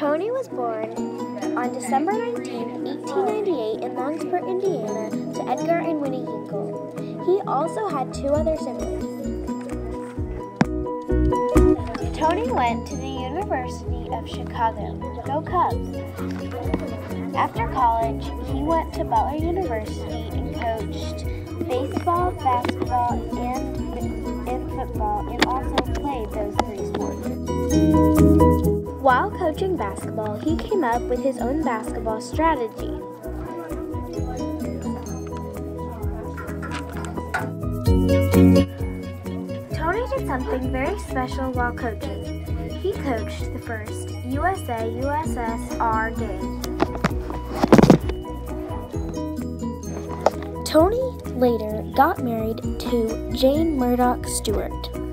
Tony was born on December 19, 1898 in Logansport, Indiana to Edgar and Winnie Hinkle. He also had two other siblings. Tony went to the University of Chicago. Go Cubs! After college, he went to Butler University and coached baseball, basketball, and, and football, and also While coaching basketball, he came up with his own basketball strategy. Tony did something very special while coaching. He coached the first USA USSR game. Tony later got married to Jane Murdoch Stewart.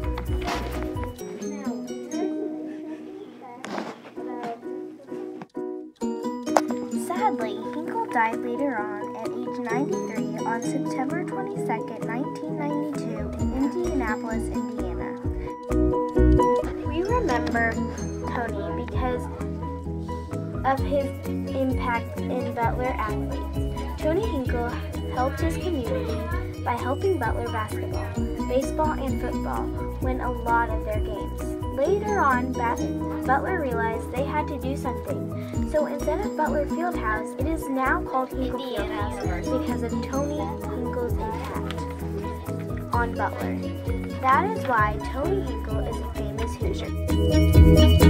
Died later on at age 93 on September 22, 1992 in Indianapolis, Indiana. We remember Tony because of his impact in Butler athletes. Tony Hinkle helped his community by helping Butler basketball, baseball, and football win a lot of their games. Later on, Butler realized they had to do something. So instead of Butler Fieldhouse, it is now called Hinkle Fieldhouse because of Tony Hinkle's impact on Butler. That is why Tony Hinkle is a famous Hoosier.